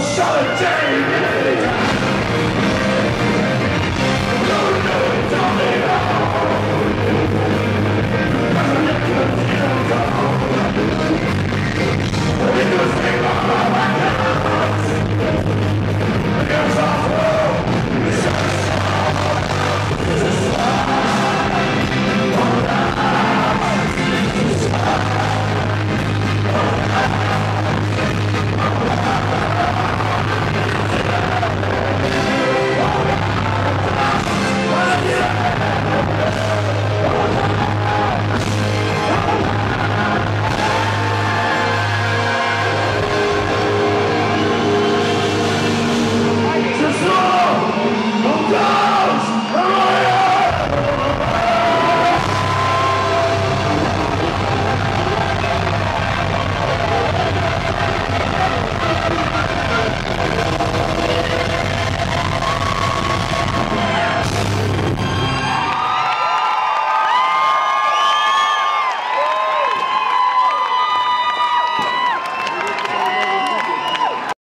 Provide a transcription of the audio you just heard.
solidarity.